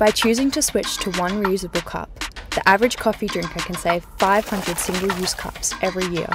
By choosing to switch to one reusable cup, the average coffee drinker can save 500 single use cups every year.